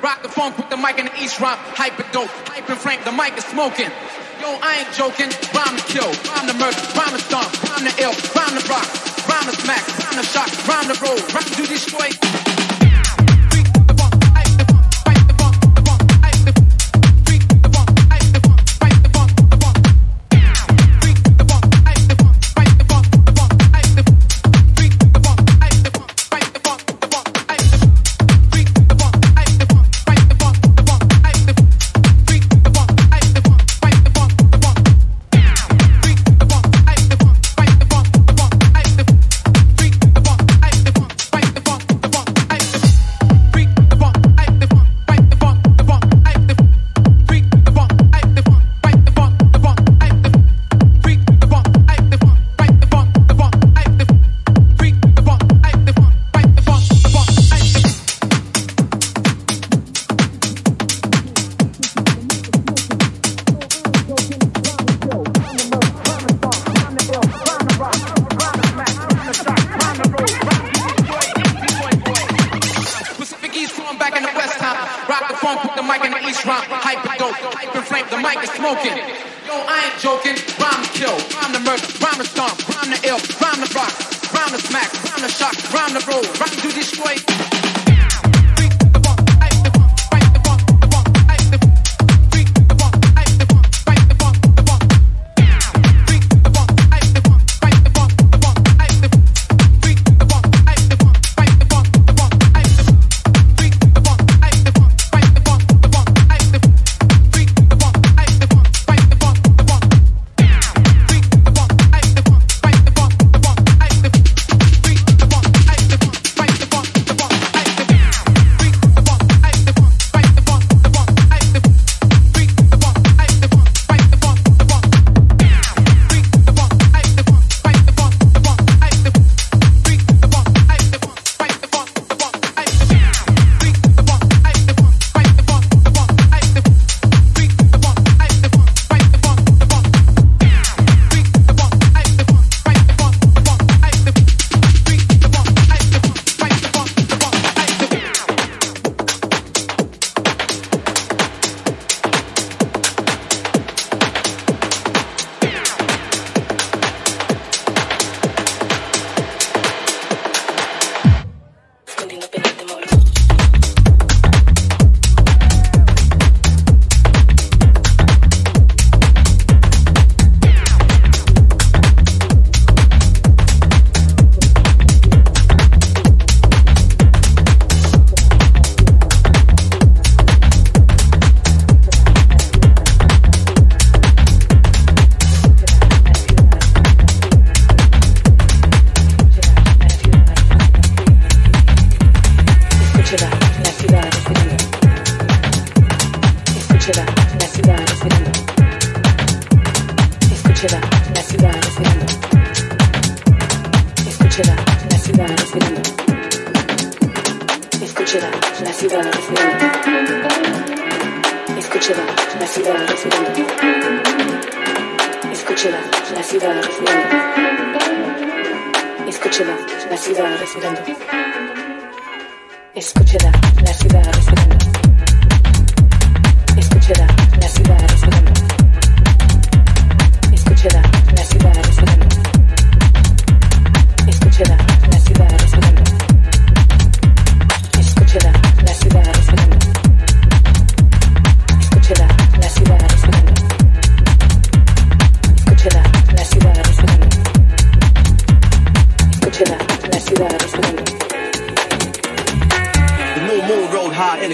Rock the funk put the mic in the East Rock. Hype it dope, hype frank, the mic is smoking. Yo, I ain't joking. Rhyme to kill, rhyme to murder, rhyme to stomp, rhyme to ill, rhyme to rock, rhyme to smack, rhyme to shock, rhyme to roll, rhyme to destroy.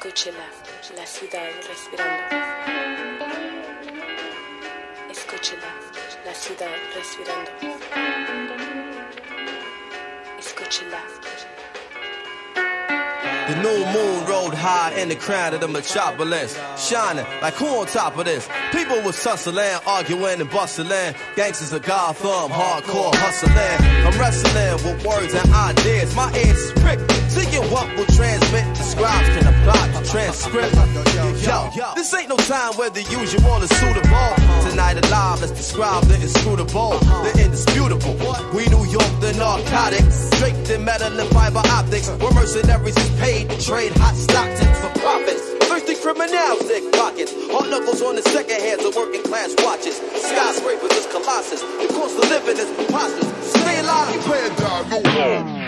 Escúchela, la ciudad respirando. Escúchela, la ciudad respirando. Escúchela. The new moon rode high in the crown of the metropolis, shining like who on top of this? People was tussling, arguing and bustling. Gangsters of Gotham, hardcore hustling. I'm wrestling with words and ideas. My ears pricked, seeking what will transmit. The scribes can apply to transcript. Yo, this ain't no time where the usual is suitable. Tonight alive, let's describe the inscrutable, the indisputable. We New York, the narcotics, draped in metal and fiber optics. Where mercenaries is paid to trade hot stocks in for profits. Thirsty criminals, thick pockets. Hard knuckles on the second hands of working class watches. Skyscrapers is colossus. The cost of living is preposterous. Stay alive, you no.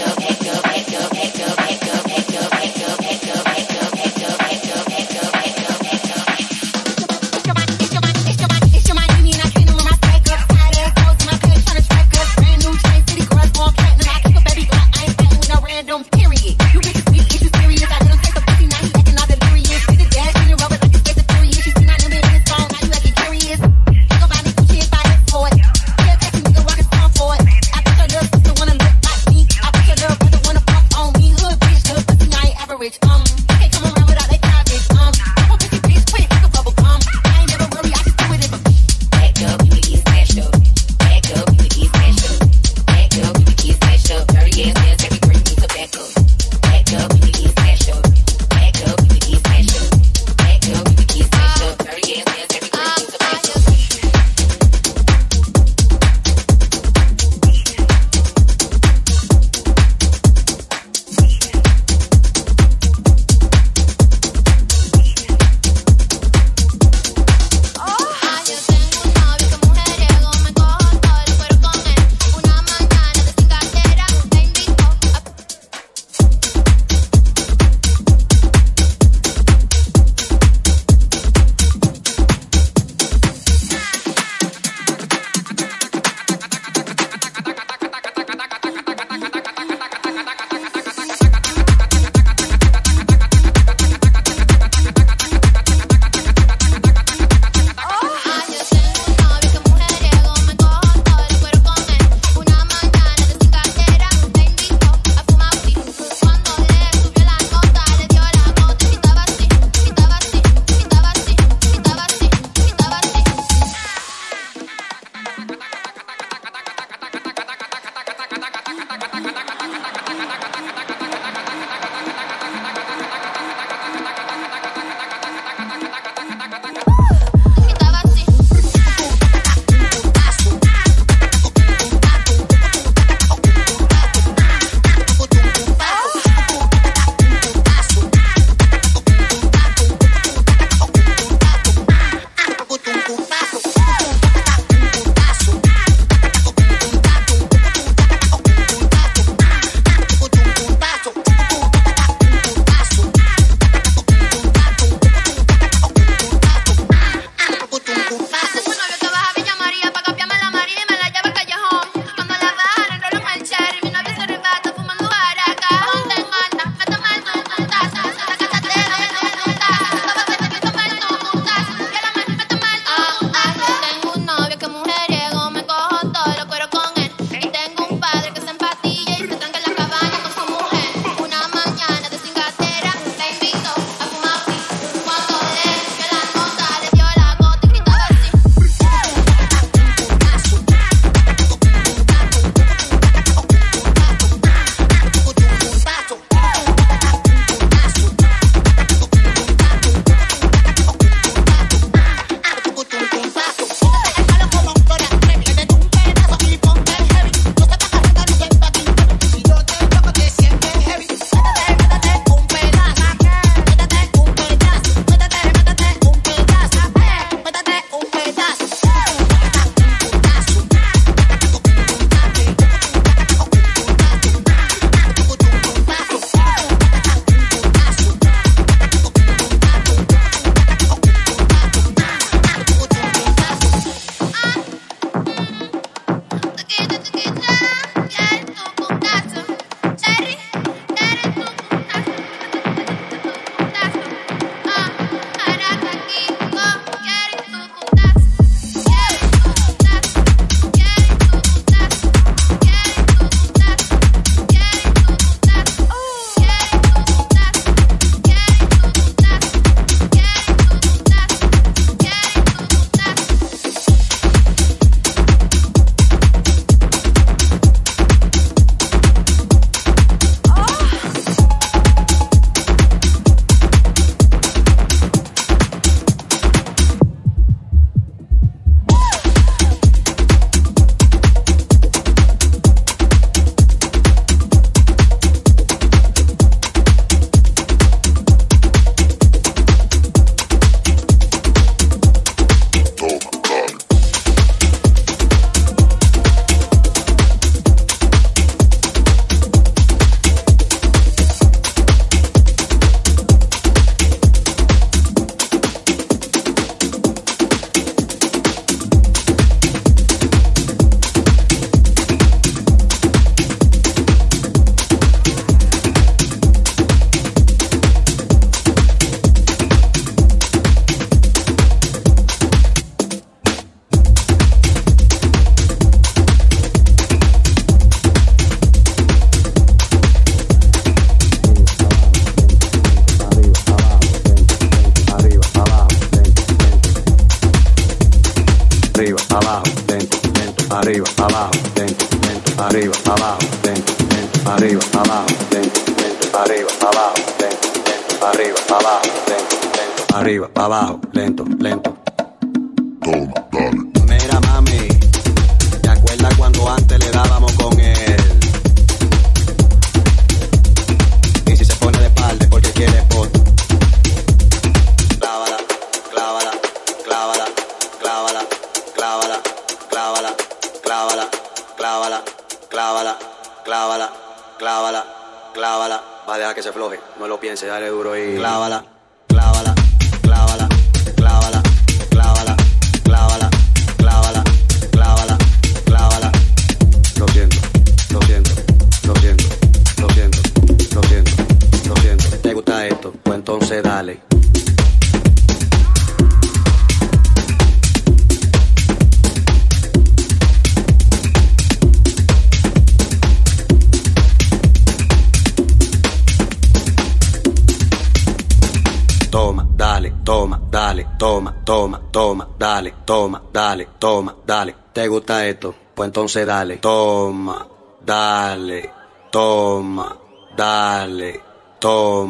toma, dale. ¿Te gusta esto? Pues entonces dale. Toma, dale, toma, dale, toma,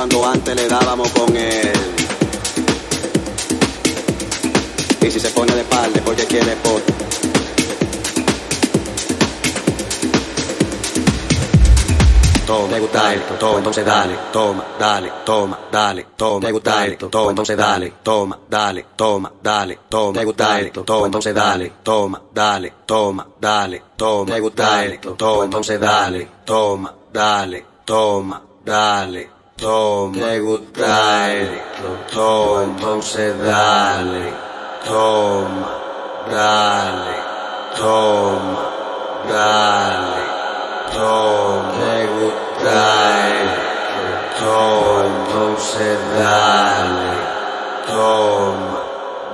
cuando antes le dábamos con él? Y si se pone de parte porque quiere foto. Toma, ¿te gusta esto? Toma, entonces dale, toma, dale, toma, dale, toma, ¿te gusta esto? Toma, entonces dale, toma, dale, toma, dale, toma, ¿te gusta esto? Toma, entonces dale, toma, dale, toma, dale, toma, ¿te gusta esto? Toma, entonces dale, toma, dale, toma, dale, Tom, te gusta Eric, Tom, entonces dale, Tom, dale, Tom, dale, Tom, te gusta Eric, Tom, entonces dale, Tom,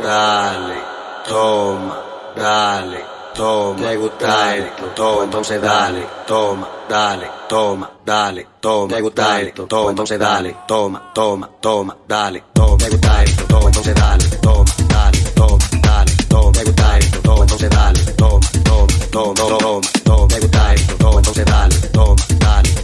dale, Tom, dale toma, ¿te gusta esto? Toma, entonces dale, toma, dale, toma, dale, toma, ¿te gusta esto? Toma, entonces dale, toma, toma, toma, dale, toma, ¿te gusta esto? Toma, entonces dale, toma, dale, toma, dale, toma, ¿te gusta esto? Toma, entonces dale, toma, toma, toma, toma, toma, ¿te gusta esto? Toma, entonces dale, toma, dale, toma, dale,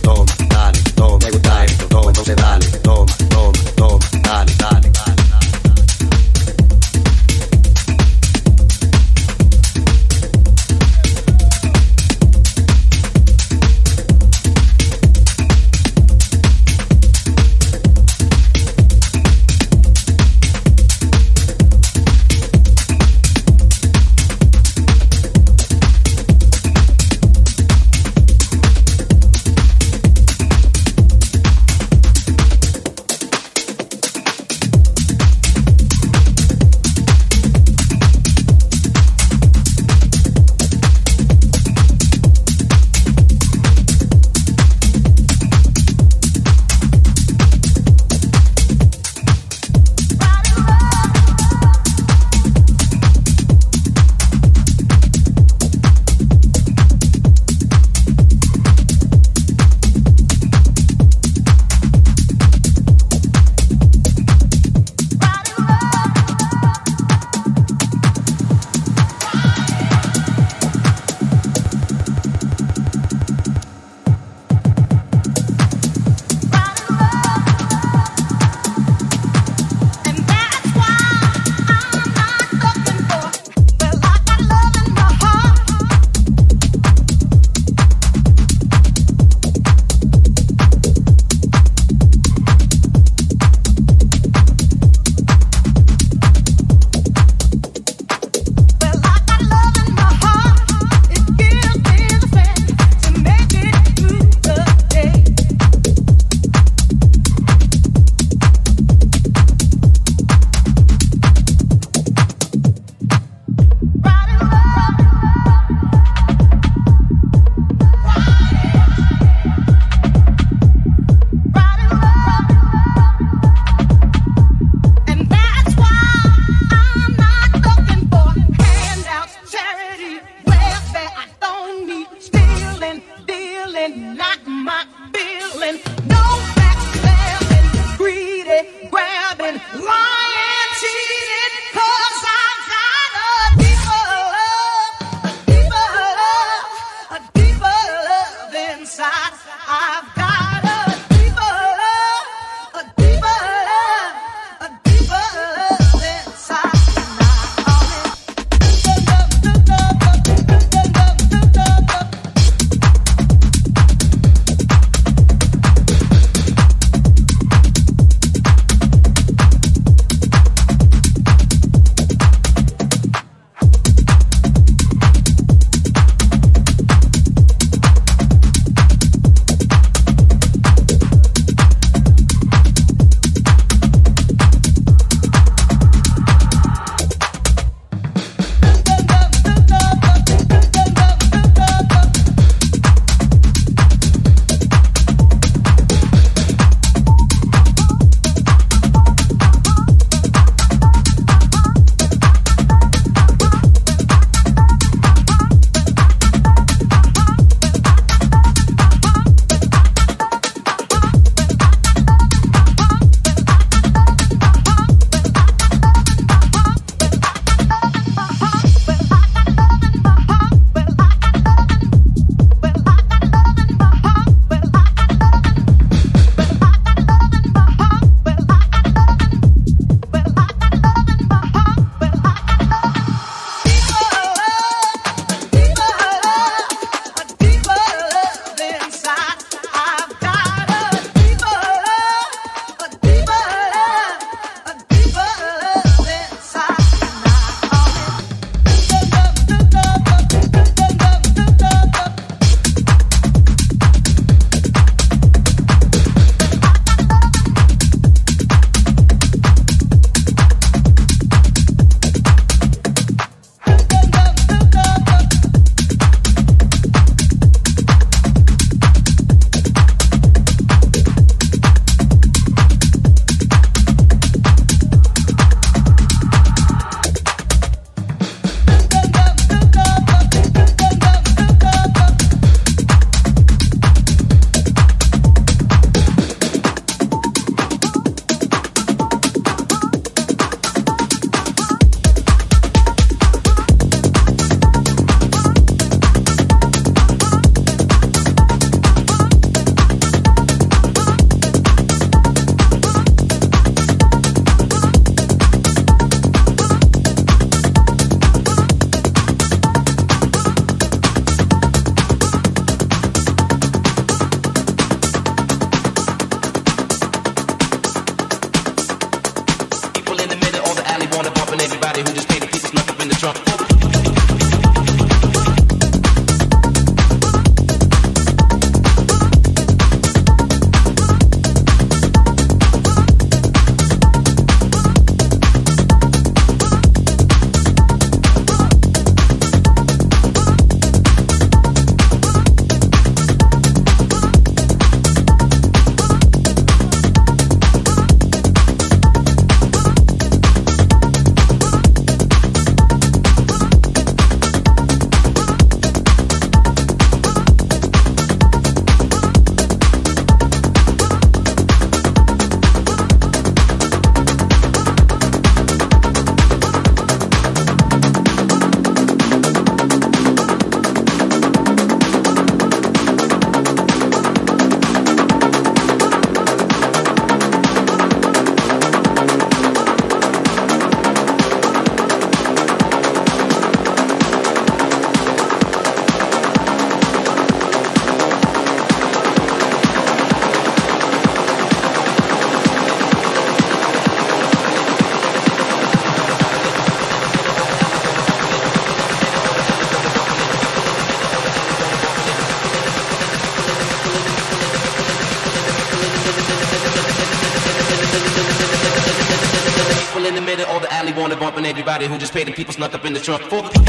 who just paid the people snuck up in the trunk. For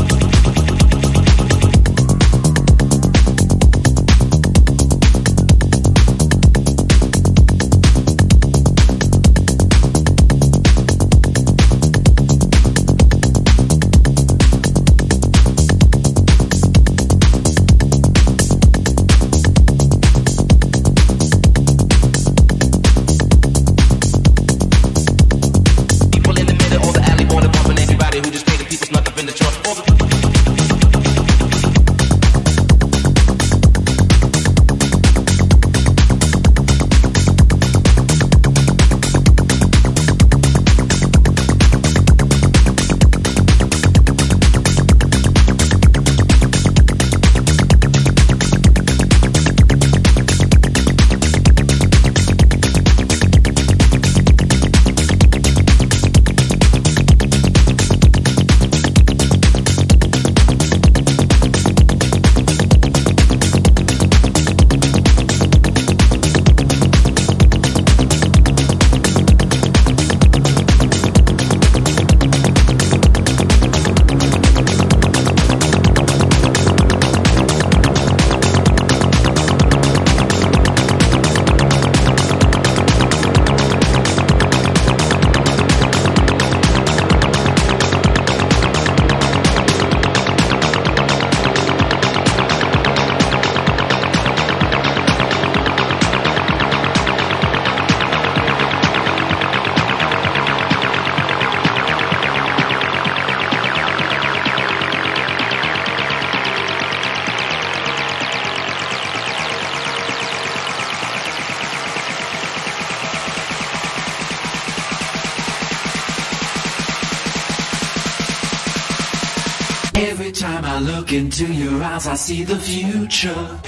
see the future.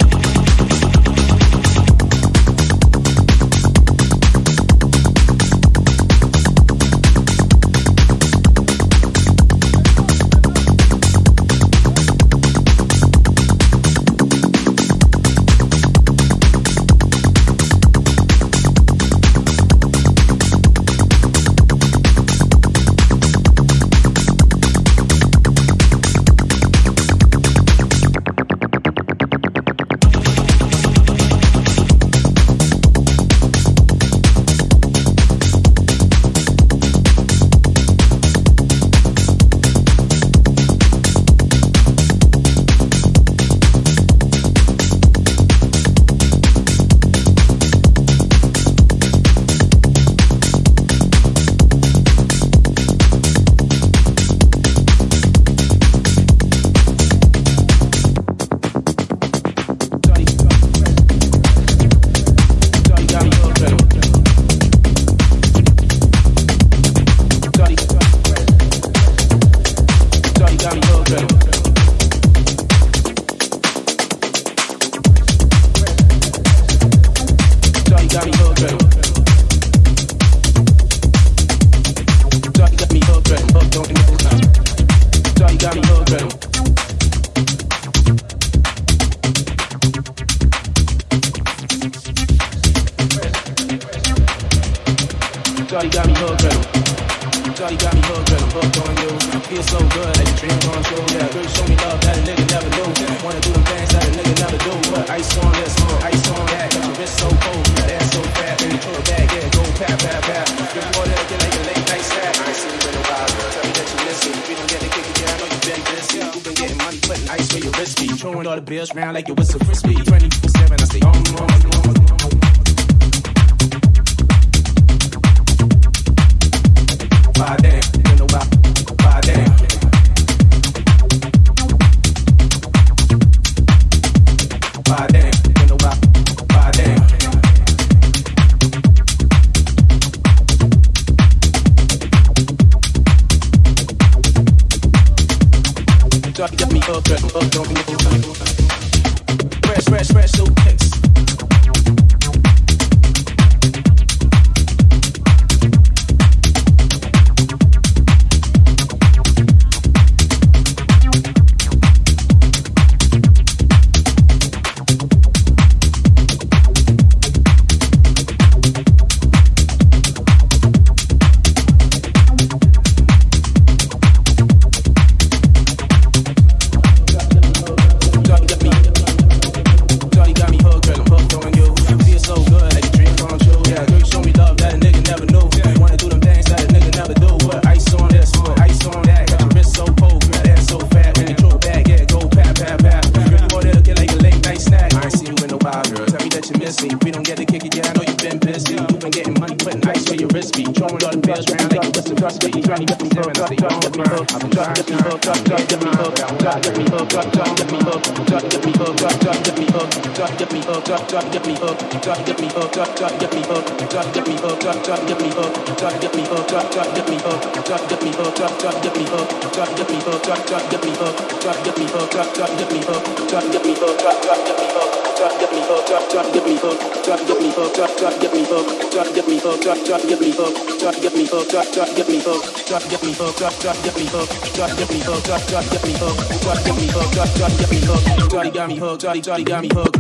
Johnny, Johnny got me hooked.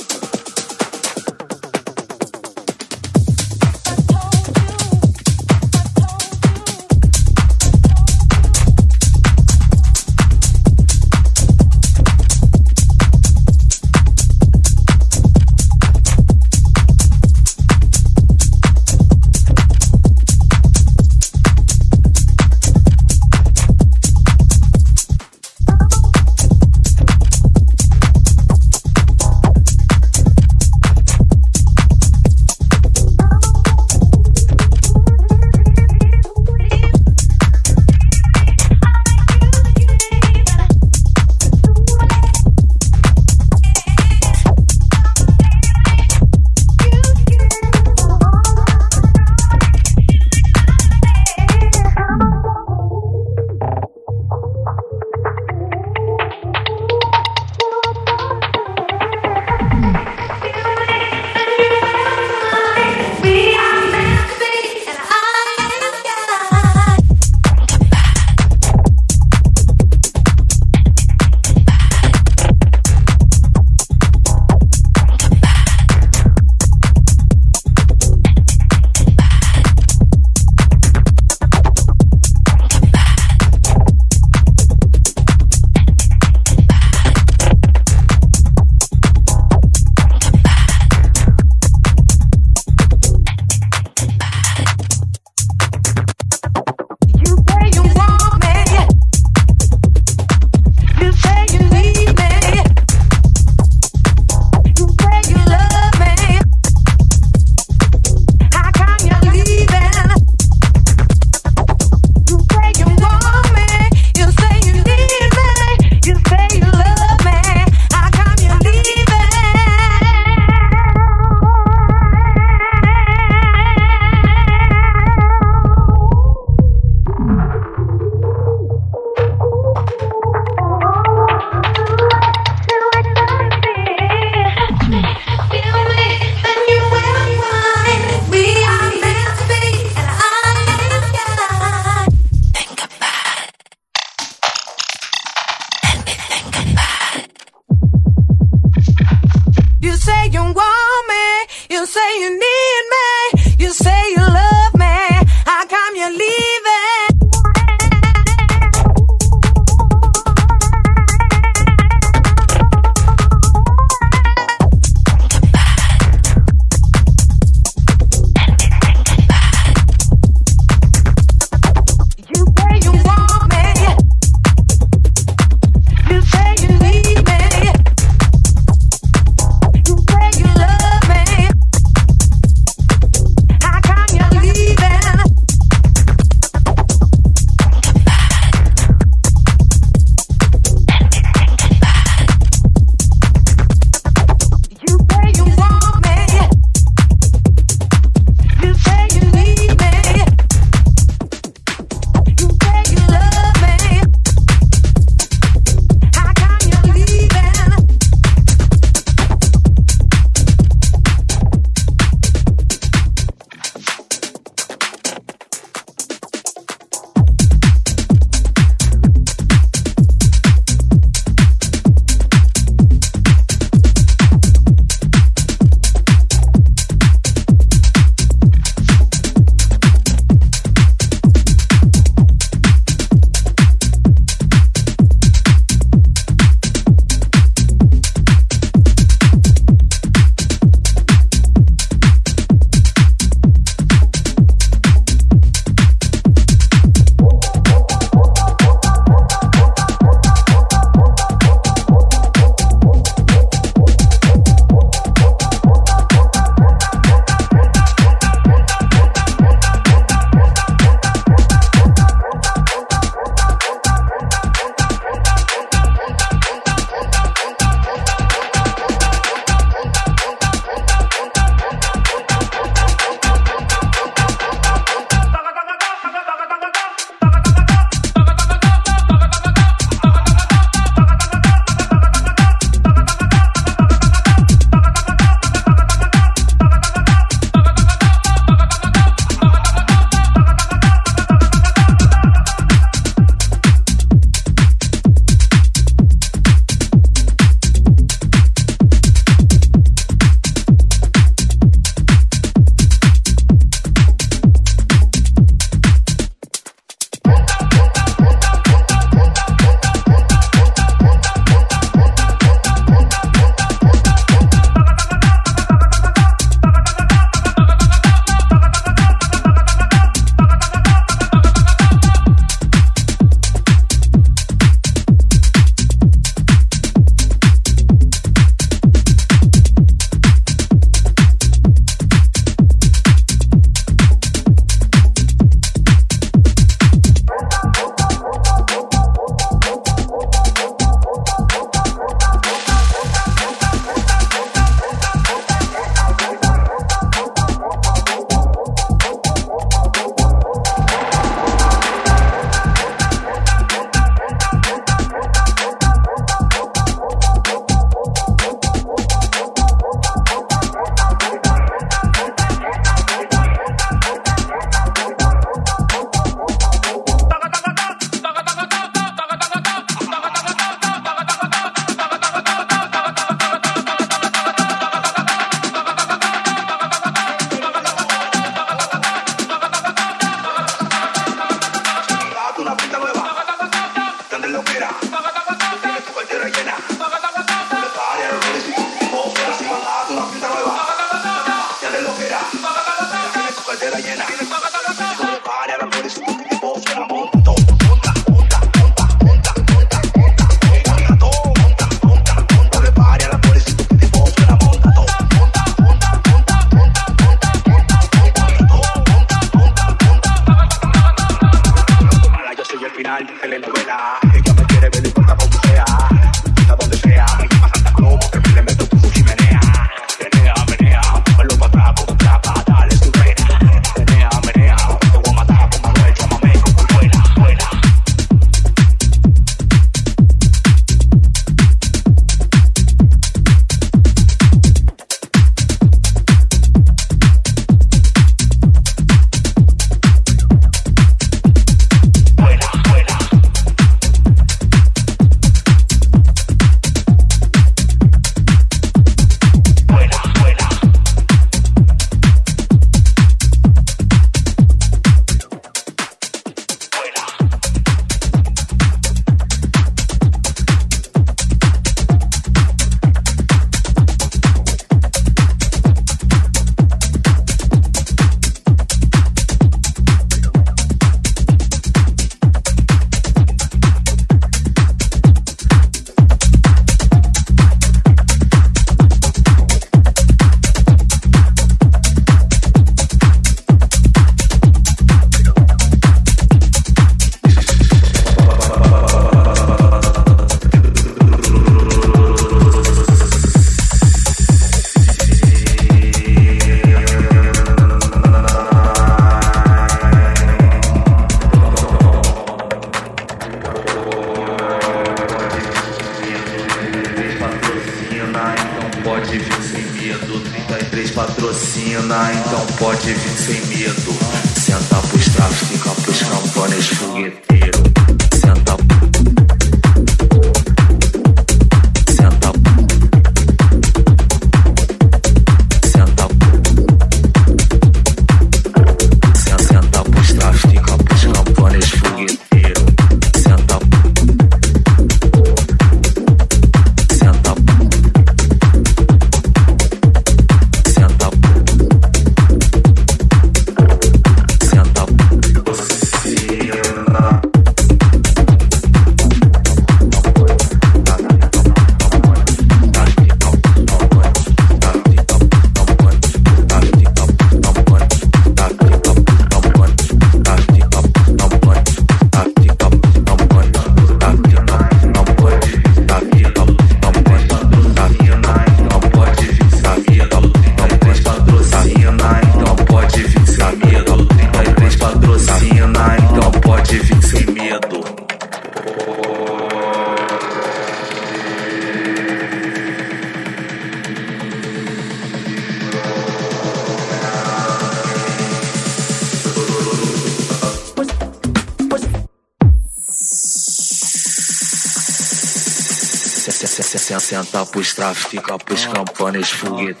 cerimónias, foguete,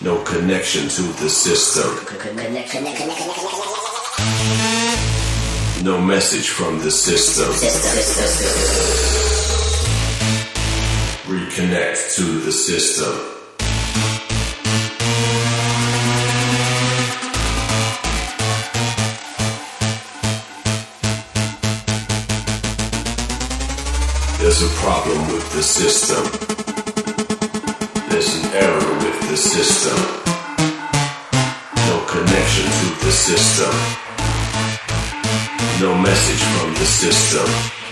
No connection to the system. No message from the system. Reconnect to the system. problem with the system. There's an error with the system. No connection to the system. No message from the system.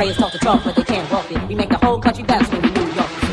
Players talk the talk, but they can't walk it. We make the whole country dance when we New York.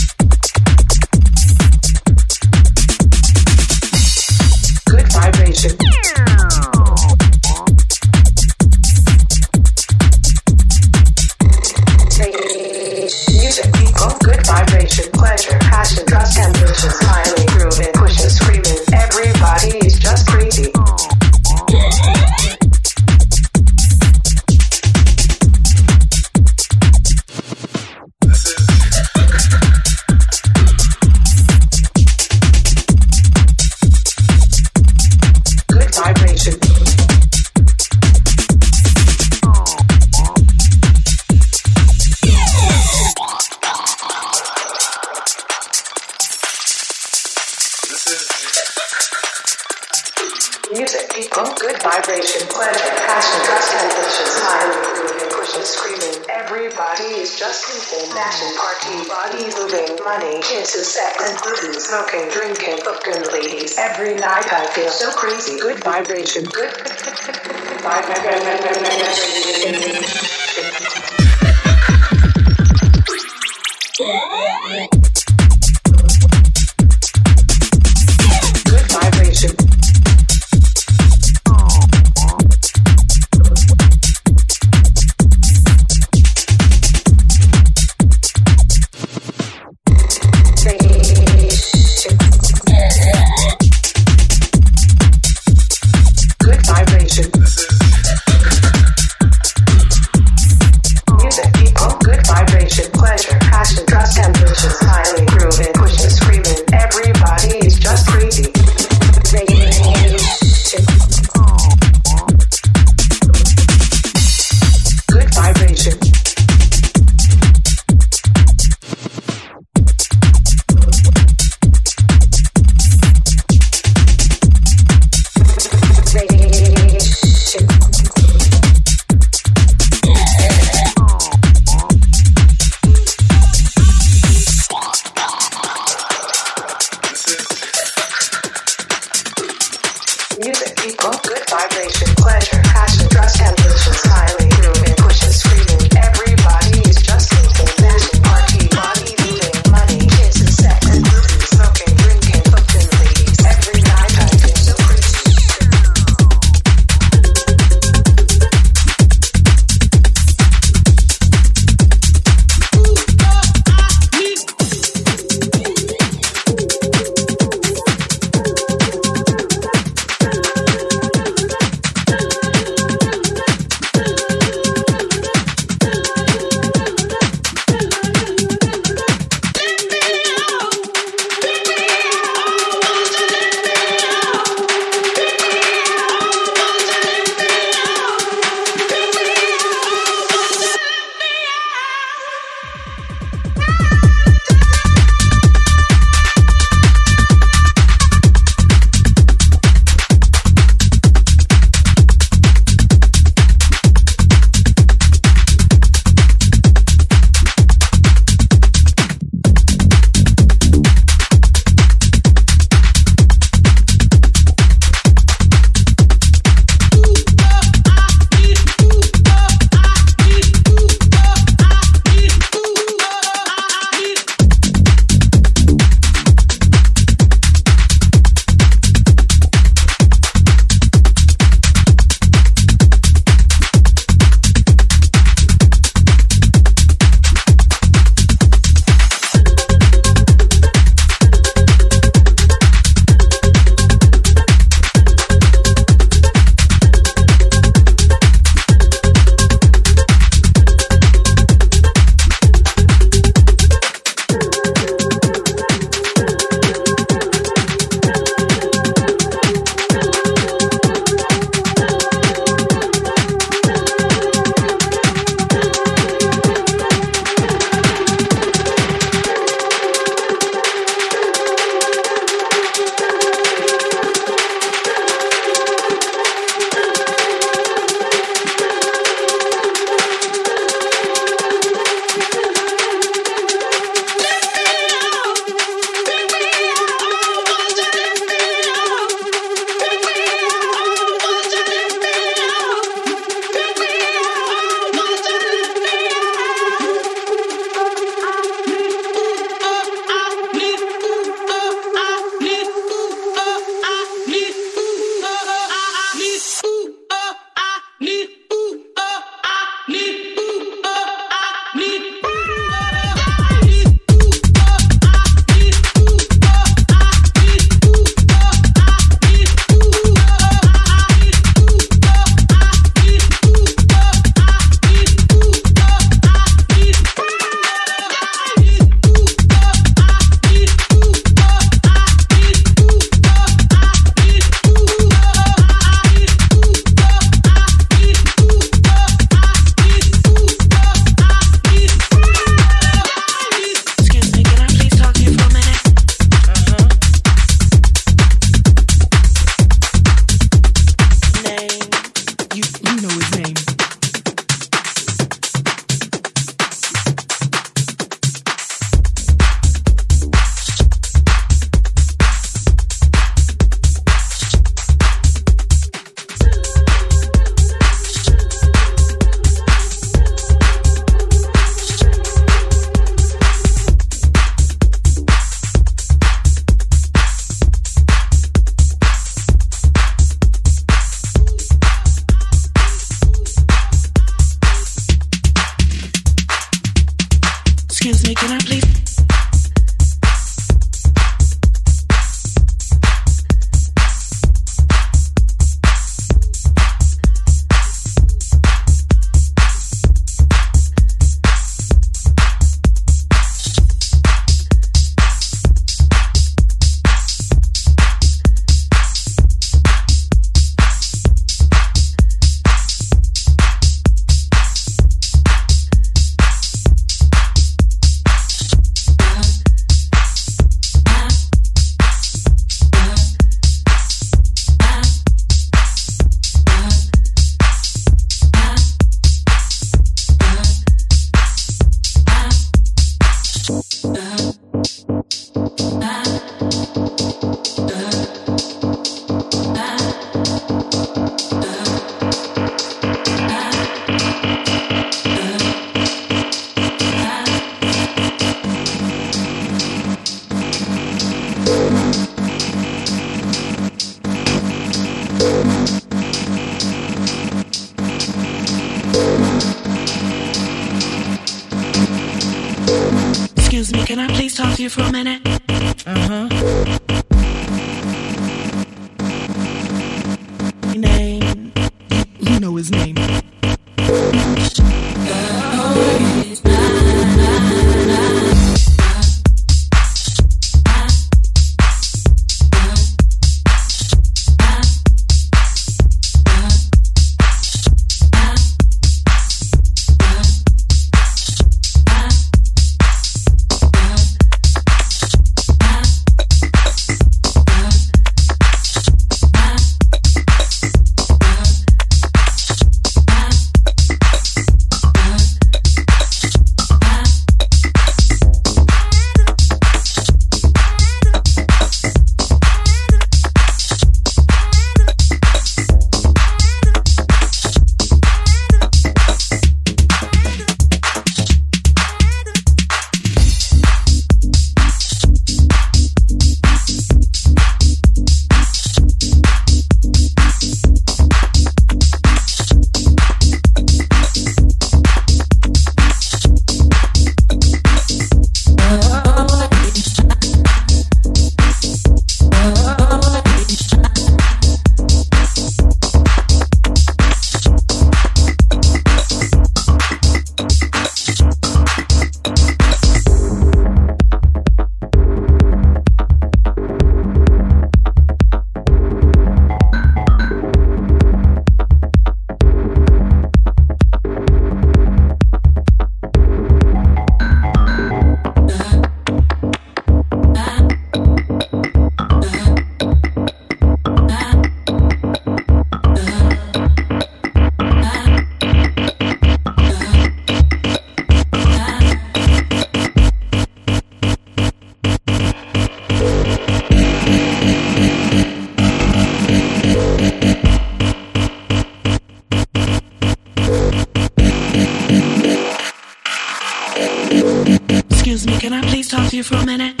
Excuse me, can I please talk to you for a minute?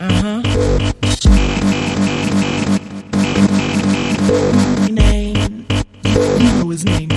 Uh huh. Name. You know his name.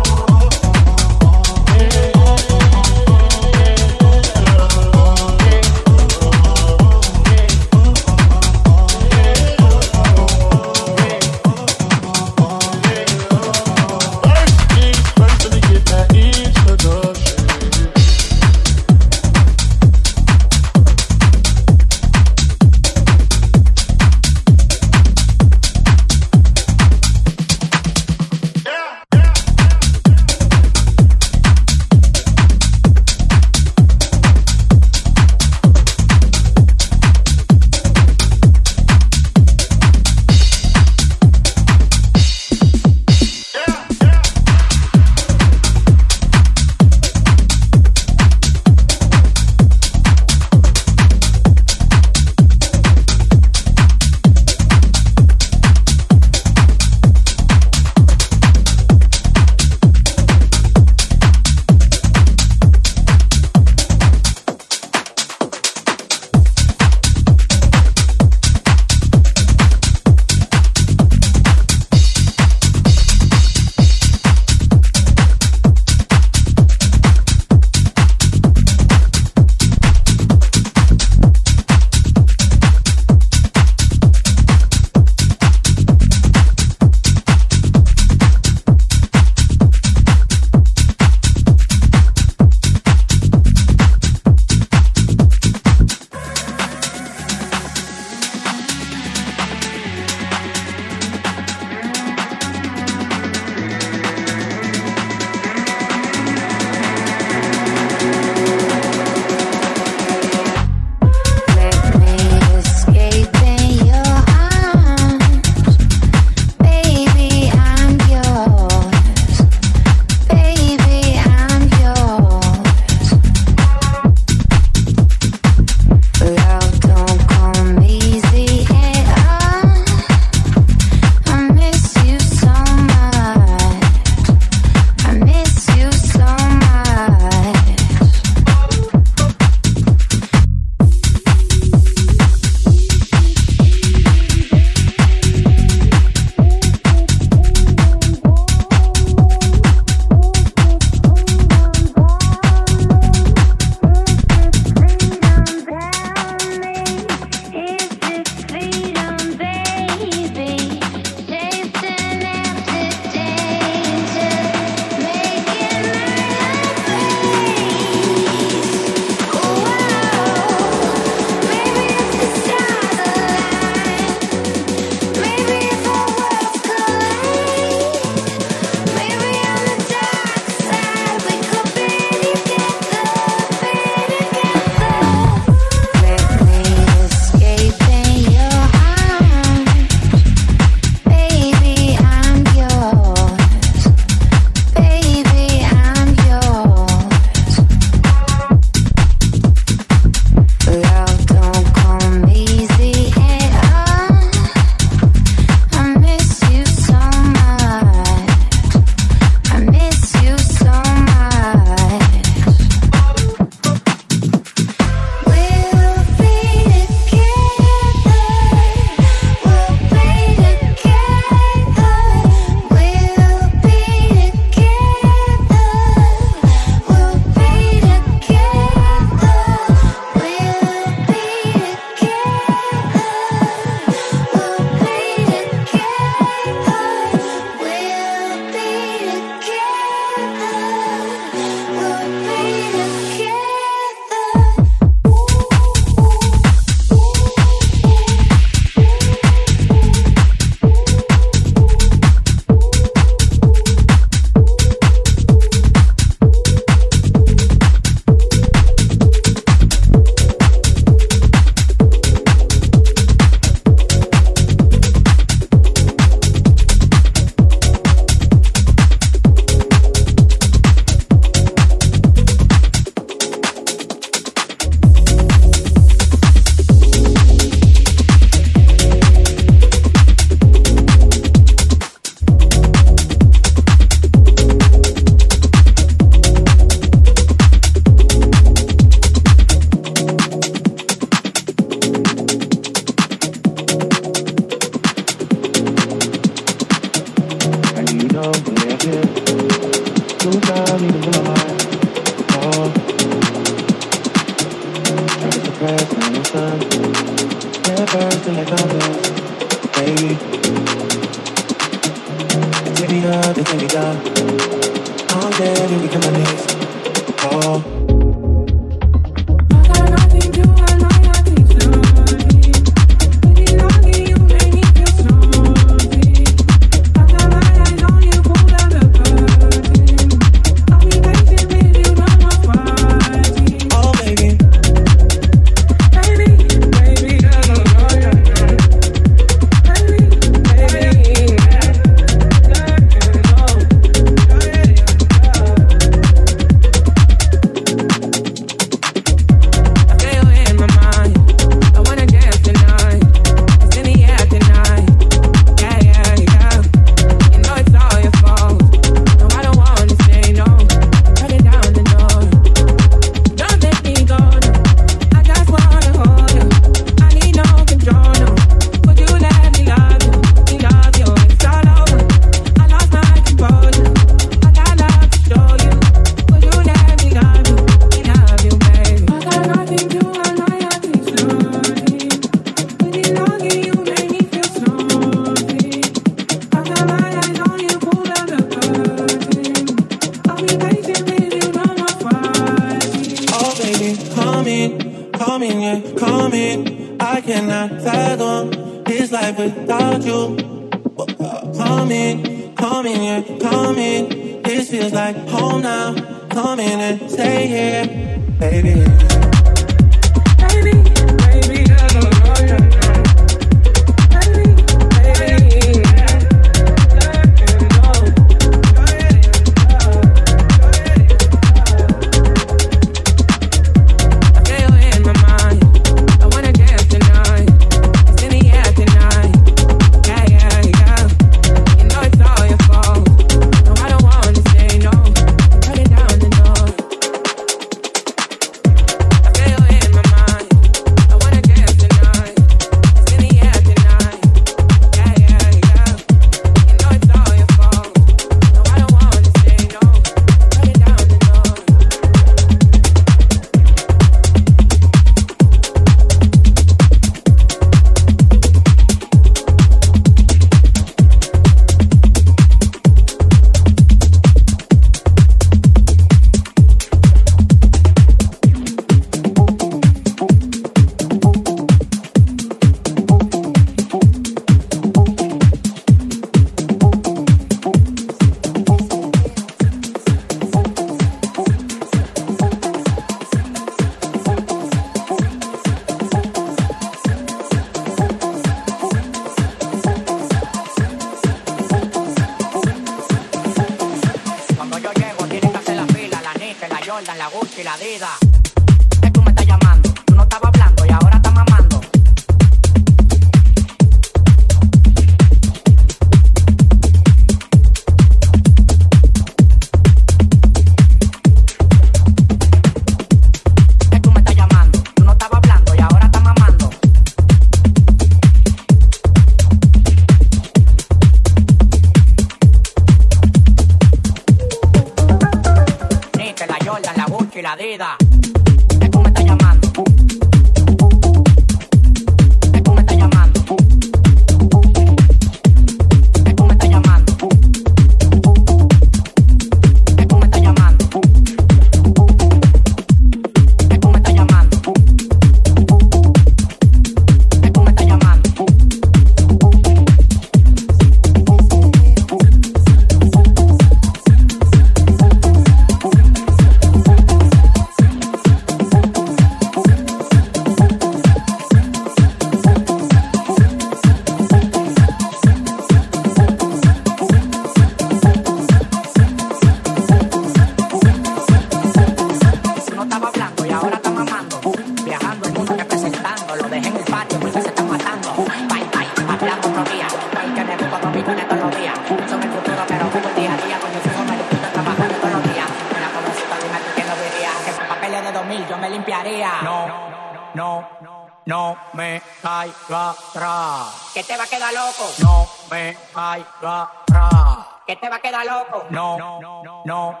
No me caigo atrás. Que te va a quedar loco. No me caigo atrás. Que te va a quedar loco. No, no, no, no, no,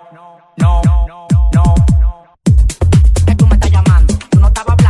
no, no, no. ¿Qué tú me estás llamando? Tú no estabas.